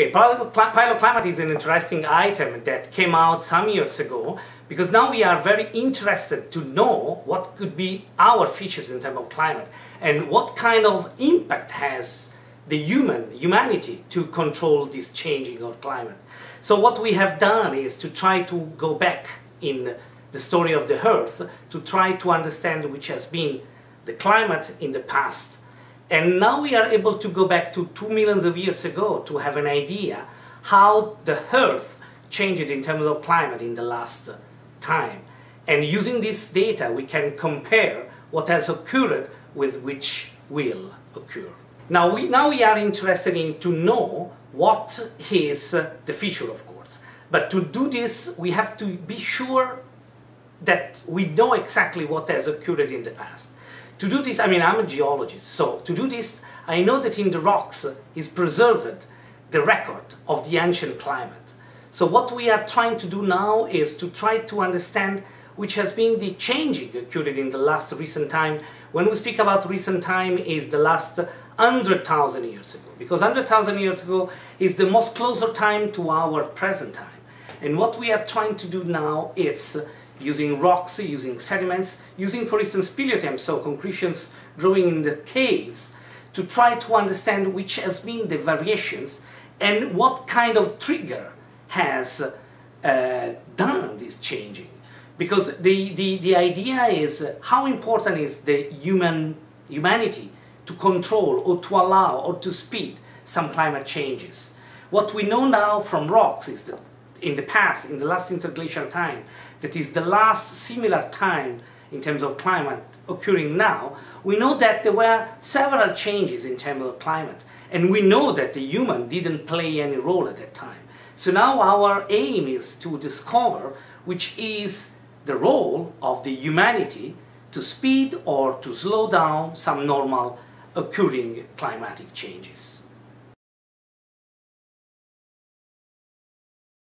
Okay, paleoclimate is an interesting item that came out some years ago because now we are very interested to know what could be our features in terms of climate and what kind of impact has the human, humanity to control this changing of climate. So what we have done is to try to go back in the story of the Earth to try to understand which has been the climate in the past and now we are able to go back to two millions of years ago to have an idea how the Earth changed in terms of climate in the last time. And using this data, we can compare what has occurred with which will occur. Now we, now we are interested in to know what is the future, of course. But to do this, we have to be sure that we know exactly what has occurred in the past. To do this, I mean, I'm a geologist, so to do this, I know that in the rocks is preserved the record of the ancient climate. So what we are trying to do now is to try to understand which has been the changing occurred in the last recent time. When we speak about recent time is the last 100,000 years ago, because 100,000 years ago is the most closer time to our present time. And what we are trying to do now is using rocks, using sediments, using, for instance, speleothems, so concretions growing in the caves, to try to understand which has been the variations and what kind of trigger has uh, done this changing. Because the, the, the idea is uh, how important is the human humanity to control or to allow or to speed some climate changes. What we know now from rocks is that in the past, in the last interglacial time, that is the last similar time in terms of climate occurring now, we know that there were several changes in terms of climate. And we know that the human didn't play any role at that time. So now our aim is to discover which is the role of the humanity to speed or to slow down some normal occurring climatic changes.